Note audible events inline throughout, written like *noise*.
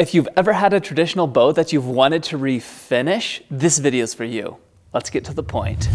If you've ever had a traditional bow that you've wanted to refinish, this video is for you. Let's get to the point.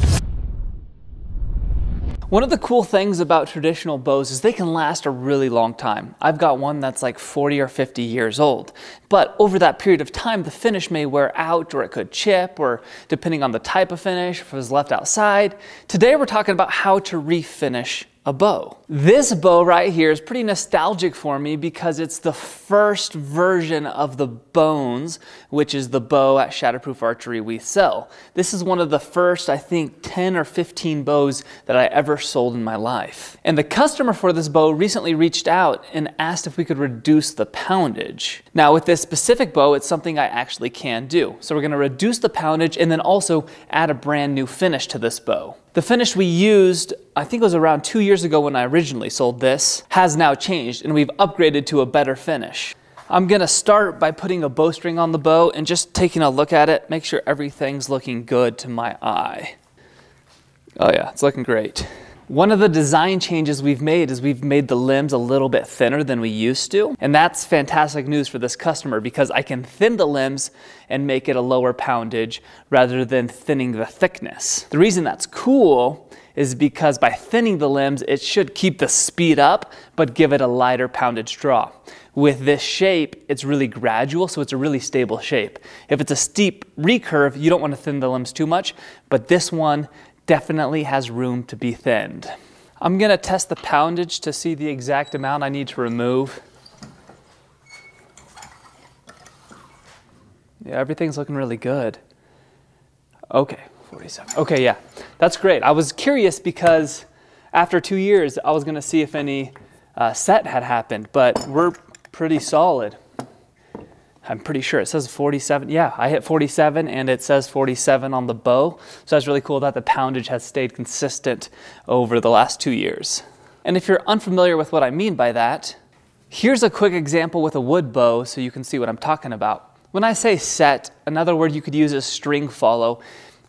One of the cool things about traditional bows is they can last a really long time. I've got one that's like 40 or 50 years old. But over that period of time, the finish may wear out or it could chip or depending on the type of finish, if it was left outside. Today we're talking about how to refinish a bow. This bow right here is pretty nostalgic for me because it's the first version of the Bones, which is the bow at Shatterproof Archery we sell. This is one of the first, I think, 10 or 15 bows that I ever sold in my life. And the customer for this bow recently reached out and asked if we could reduce the poundage. Now with this specific bow, it's something I actually can do. So we're gonna reduce the poundage and then also add a brand new finish to this bow. The finish we used, I think it was around two years ago when I originally sold this, has now changed and we've upgraded to a better finish. I'm gonna start by putting a bowstring on the bow and just taking a look at it, make sure everything's looking good to my eye. Oh yeah, it's looking great. One of the design changes we've made is we've made the limbs a little bit thinner than we used to. And that's fantastic news for this customer because I can thin the limbs and make it a lower poundage rather than thinning the thickness. The reason that's cool is because by thinning the limbs, it should keep the speed up, but give it a lighter poundage draw. With this shape, it's really gradual, so it's a really stable shape. If it's a steep recurve, you don't want to thin the limbs too much, but this one definitely has room to be thinned. I'm gonna test the poundage to see the exact amount I need to remove. Yeah, everything's looking really good. Okay, 47. Okay, yeah, that's great. I was curious because after two years, I was gonna see if any uh, set had happened, but we're pretty solid. I'm pretty sure it says 47. Yeah, I hit 47 and it says 47 on the bow. So that's really cool that the poundage has stayed consistent over the last two years. And if you're unfamiliar with what I mean by that, here's a quick example with a wood bow so you can see what I'm talking about. When I say set, another word you could use is string follow.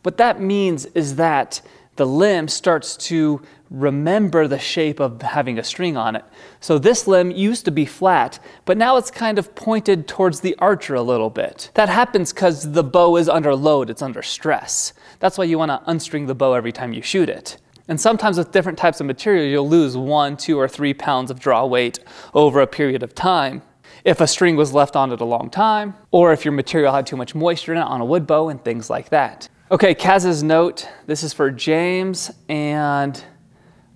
What that means is that the limb starts to remember the shape of having a string on it. So this limb used to be flat, but now it's kind of pointed towards the archer a little bit. That happens because the bow is under load, it's under stress. That's why you want to unstring the bow every time you shoot it. And sometimes with different types of material, you'll lose one, two, or three pounds of draw weight over a period of time. If a string was left on it a long time, or if your material had too much moisture in it on a wood bow and things like that. Okay, Kaz's note, this is for James, and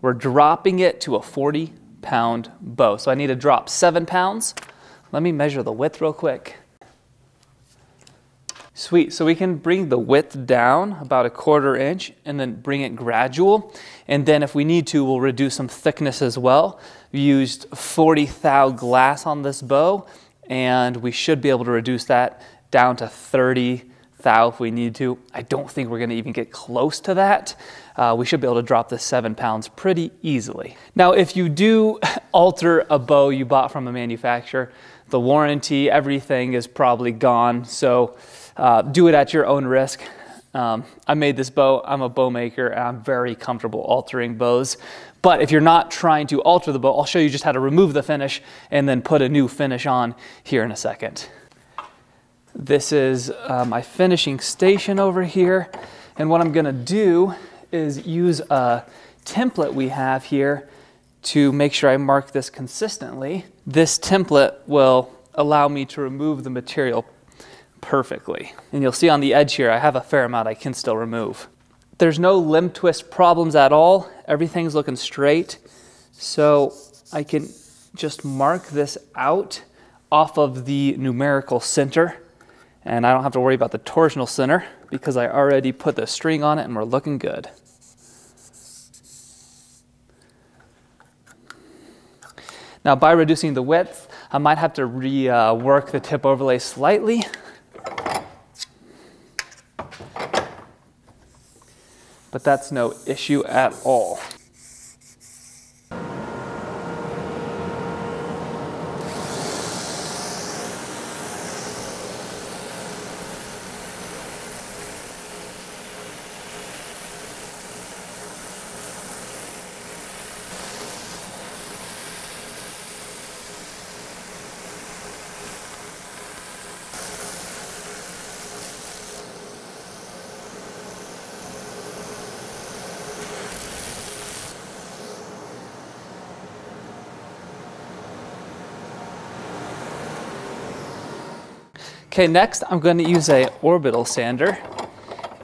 we're dropping it to a 40 pound bow. So I need to drop seven pounds. Let me measure the width real quick. Sweet, so we can bring the width down about a quarter inch and then bring it gradual. And then if we need to, we'll reduce some thickness as well. We used 40 thou glass on this bow and we should be able to reduce that down to 30 thou if we need to. I don't think we're gonna even get close to that. Uh, we should be able to drop this seven pounds pretty easily. Now, if you do *laughs* alter a bow you bought from a manufacturer, the warranty, everything is probably gone. So uh, do it at your own risk. Um, I made this bow, I'm a bow maker, and I'm very comfortable altering bows. But if you're not trying to alter the bow, I'll show you just how to remove the finish and then put a new finish on here in a second. This is uh, my finishing station over here. And what I'm gonna do is use a template we have here to make sure I mark this consistently. This template will allow me to remove the material perfectly. And you'll see on the edge here, I have a fair amount I can still remove. There's no limb twist problems at all. Everything's looking straight. So I can just mark this out off of the numerical center and I don't have to worry about the torsional center because I already put the string on it and we're looking good. Now by reducing the width, I might have to rework uh, the tip overlay slightly. But that's no issue at all. Okay, next I'm going to use a orbital sander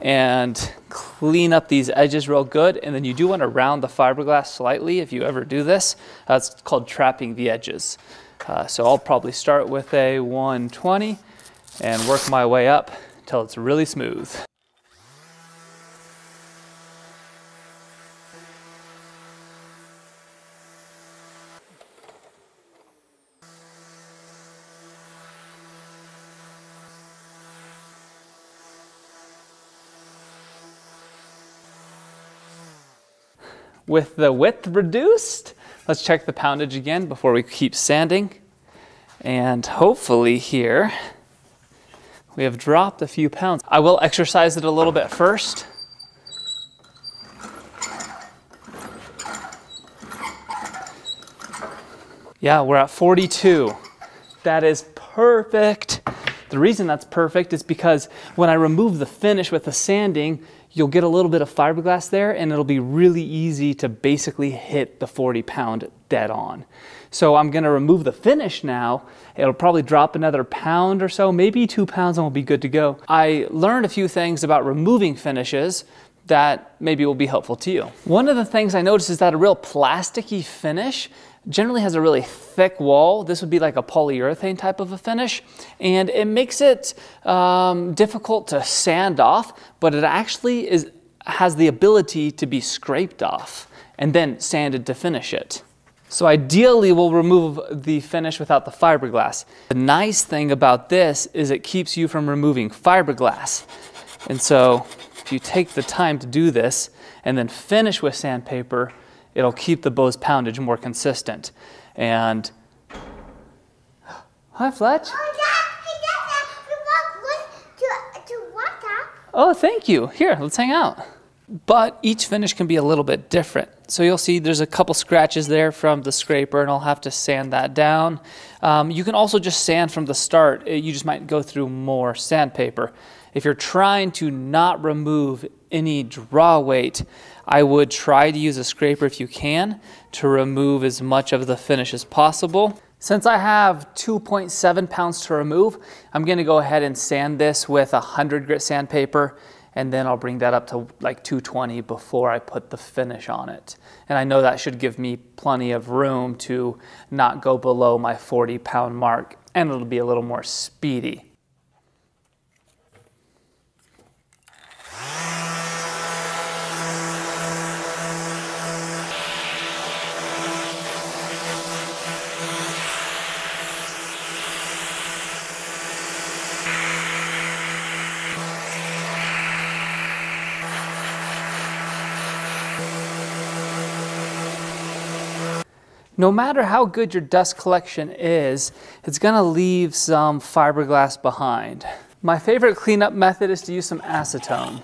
and clean up these edges real good. And then you do want to round the fiberglass slightly if you ever do this. That's called trapping the edges. Uh, so I'll probably start with a 120 and work my way up until it's really smooth. With the width reduced. Let's check the poundage again before we keep sanding. And hopefully here, we have dropped a few pounds. I will exercise it a little bit first. Yeah, we're at 42. That is perfect. The reason that's perfect is because when I remove the finish with the sanding, you'll get a little bit of fiberglass there and it'll be really easy to basically hit the 40 pound dead on. So I'm gonna remove the finish now. It'll probably drop another pound or so, maybe two pounds and we'll be good to go. I learned a few things about removing finishes that maybe will be helpful to you. One of the things I noticed is that a real plasticky finish generally has a really thick wall. This would be like a polyurethane type of a finish, and it makes it um, difficult to sand off, but it actually is, has the ability to be scraped off and then sanded to finish it. So ideally we'll remove the finish without the fiberglass. The nice thing about this is it keeps you from removing fiberglass. And so if you take the time to do this and then finish with sandpaper, it'll keep the bow's poundage more consistent. And hi, Fletch. Oh, thank you. Here, let's hang out. But each finish can be a little bit different. So you'll see there's a couple scratches there from the scraper and I'll have to sand that down. Um, you can also just sand from the start. You just might go through more sandpaper. If you're trying to not remove any draw weight, I would try to use a scraper if you can to remove as much of the finish as possible. Since I have 2.7 pounds to remove, I'm gonna go ahead and sand this with 100 grit sandpaper and then I'll bring that up to like 220 before I put the finish on it. And I know that should give me plenty of room to not go below my 40 pound mark and it'll be a little more speedy. No matter how good your dust collection is, it's gonna leave some fiberglass behind. My favorite cleanup method is to use some acetone.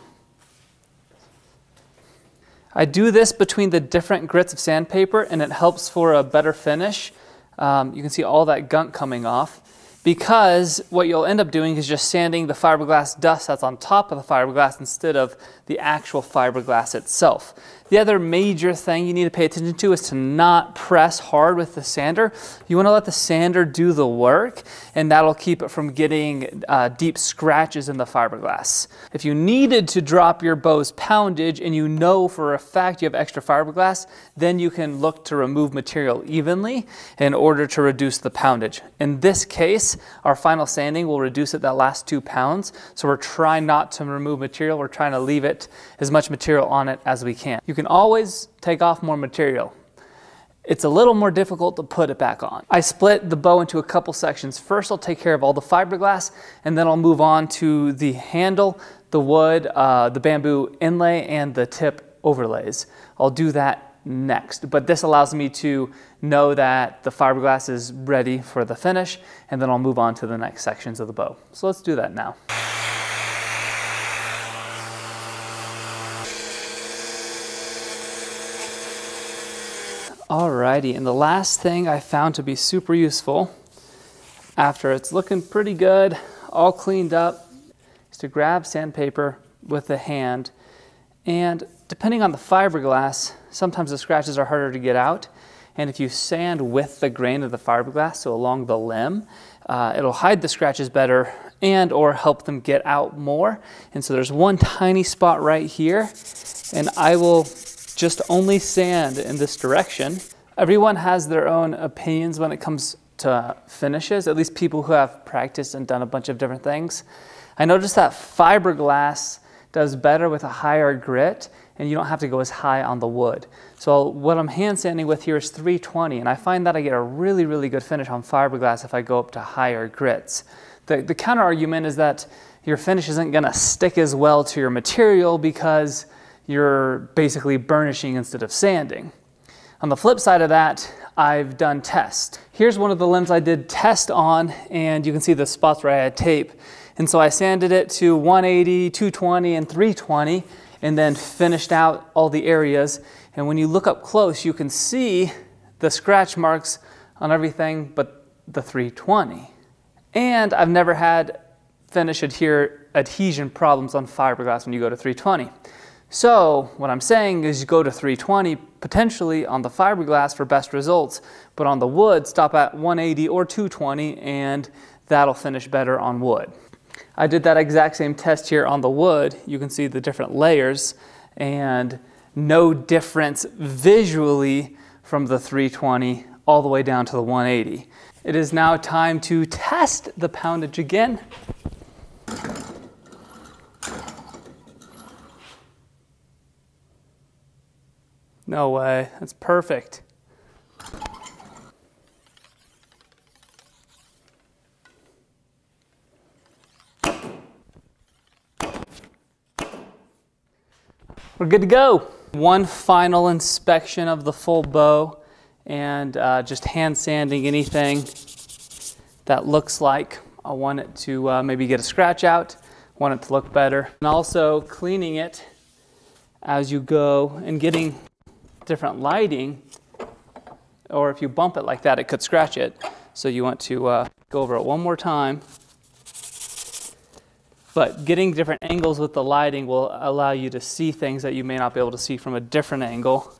I do this between the different grits of sandpaper and it helps for a better finish. Um, you can see all that gunk coming off because what you'll end up doing is just sanding the fiberglass dust that's on top of the fiberglass instead of the actual fiberglass itself. The other major thing you need to pay attention to is to not press hard with the sander. You want to let the sander do the work and that'll keep it from getting uh, deep scratches in the fiberglass. If you needed to drop your bow's poundage and you know for a fact you have extra fiberglass, then you can look to remove material evenly in order to reduce the poundage. In this case, our final sanding will reduce it that last two pounds. So we're trying not to remove material. We're trying to leave it as much material on it as we can. You can always take off more material. It's a little more difficult to put it back on. I split the bow into a couple sections. First, I'll take care of all the fiberglass, and then I'll move on to the handle, the wood, uh, the bamboo inlay, and the tip overlays. I'll do that next, but this allows me to know that the fiberglass is ready for the finish, and then I'll move on to the next sections of the bow. So let's do that now. Alrighty, and the last thing I found to be super useful after it's looking pretty good, all cleaned up, is to grab sandpaper with the hand. And depending on the fiberglass, sometimes the scratches are harder to get out. And if you sand with the grain of the fiberglass, so along the limb, uh, it'll hide the scratches better and or help them get out more. And so there's one tiny spot right here and I will just only sand in this direction. Everyone has their own opinions when it comes to finishes, at least people who have practiced and done a bunch of different things. I noticed that fiberglass does better with a higher grit and you don't have to go as high on the wood. So what I'm hand sanding with here is 320 and I find that I get a really, really good finish on fiberglass if I go up to higher grits. The, the counter argument is that your finish isn't gonna stick as well to your material because you're basically burnishing instead of sanding. On the flip side of that, I've done test. Here's one of the limbs I did test on and you can see the spots where I had tape. And so I sanded it to 180, 220, and 320, and then finished out all the areas. And when you look up close, you can see the scratch marks on everything but the 320. And I've never had finish adhere adhesion problems on fiberglass when you go to 320. So what I'm saying is you go to 320 potentially on the fiberglass for best results, but on the wood stop at 180 or 220 and that'll finish better on wood. I did that exact same test here on the wood. You can see the different layers and no difference visually from the 320 all the way down to the 180. It is now time to test the poundage again. No way, that's perfect. We're good to go. One final inspection of the full bow and uh, just hand sanding anything that looks like I want it to uh, maybe get a scratch out, want it to look better. And also cleaning it as you go and getting different lighting or if you bump it like that it could scratch it. So you want to uh, go over it one more time but getting different angles with the lighting will allow you to see things that you may not be able to see from a different angle.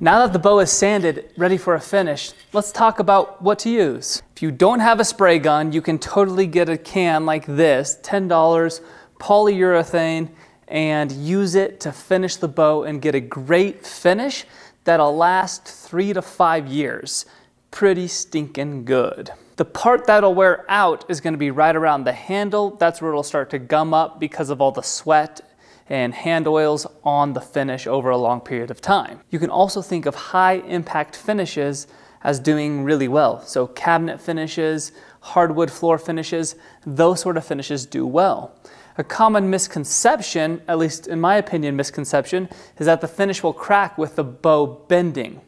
Now that the bow is sanded, ready for a finish, let's talk about what to use. If you don't have a spray gun, you can totally get a can like this, $10, polyurethane, and use it to finish the bow and get a great finish that'll last three to five years. Pretty stinking good. The part that'll wear out is gonna be right around the handle. That's where it'll start to gum up because of all the sweat and hand oils on the finish over a long period of time. You can also think of high impact finishes as doing really well. So cabinet finishes, hardwood floor finishes, those sort of finishes do well. A common misconception, at least in my opinion misconception, is that the finish will crack with the bow bending.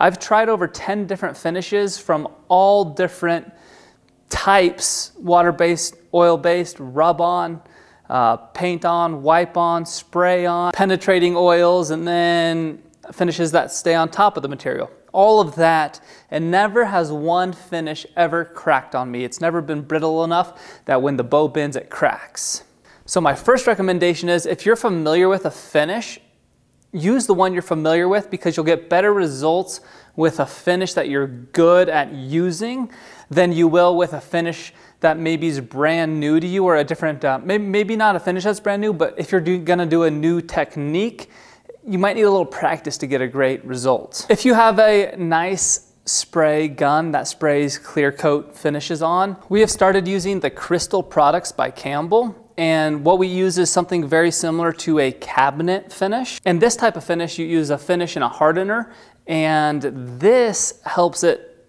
I've tried over 10 different finishes from all different types, water-based, oil-based, rub-on, uh, paint on, wipe on, spray on, penetrating oils, and then finishes that stay on top of the material. All of that, and never has one finish ever cracked on me. It's never been brittle enough that when the bow bends, it cracks. So my first recommendation is if you're familiar with a finish, use the one you're familiar with because you'll get better results with a finish that you're good at using than you will with a finish that maybe is brand new to you or a different, uh, maybe, not a finish that's brand new, but if you're do, gonna do a new technique, you might need a little practice to get a great result. If you have a nice spray gun that sprays clear coat finishes on, we have started using the Krystal products by Campbell. And what we use is something very similar to a cabinet finish. And this type of finish, you use a finish and a hardener. And this helps it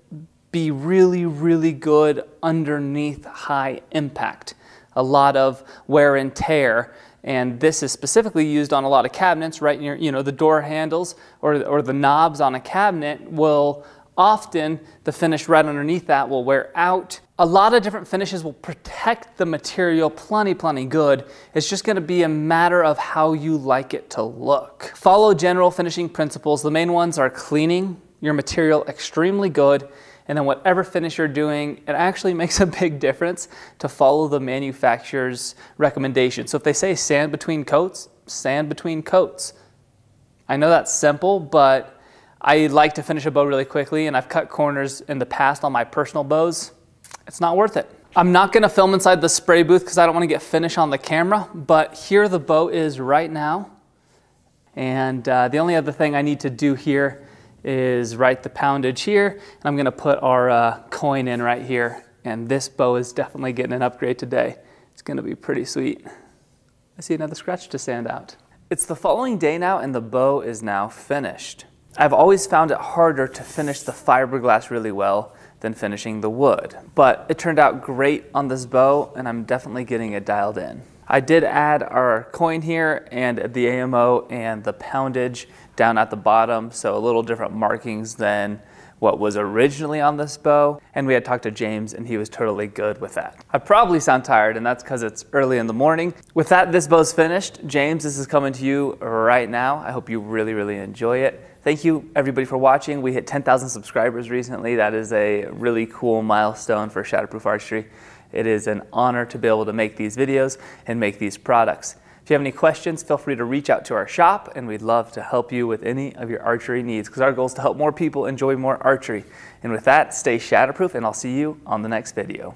be really, really good underneath high impact. A lot of wear and tear. And this is specifically used on a lot of cabinets, right near, you know, the door handles or, or the knobs on a cabinet will often the finish right underneath that will wear out a lot of different finishes will protect the material plenty, plenty good. It's just gonna be a matter of how you like it to look. Follow general finishing principles. The main ones are cleaning your material extremely good, and then whatever finish you're doing, it actually *laughs* makes a big difference to follow the manufacturer's recommendation. So if they say sand between coats, sand between coats. I know that's simple, but I like to finish a bow really quickly, and I've cut corners in the past on my personal bows. It's not worth it. I'm not gonna film inside the spray booth because I don't wanna get finish on the camera, but here the bow is right now. And uh, the only other thing I need to do here is write the poundage here, and I'm gonna put our uh, coin in right here. And this bow is definitely getting an upgrade today. It's gonna be pretty sweet. I see another scratch to stand out. It's the following day now and the bow is now finished. I've always found it harder to finish the fiberglass really well than finishing the wood, but it turned out great on this bow and I'm definitely getting it dialed in. I did add our coin here and the AMO and the poundage down at the bottom, so a little different markings than what was originally on this bow. And we had talked to James and he was totally good with that. I probably sound tired and that's because it's early in the morning. With that, this bow's finished. James, this is coming to you right now. I hope you really, really enjoy it. Thank you everybody for watching. We hit 10,000 subscribers recently. That is a really cool milestone for Shatterproof Archery. It is an honor to be able to make these videos and make these products. If you have any questions, feel free to reach out to our shop and we'd love to help you with any of your archery needs because our goal is to help more people enjoy more archery. And with that, stay shatterproof and I'll see you on the next video.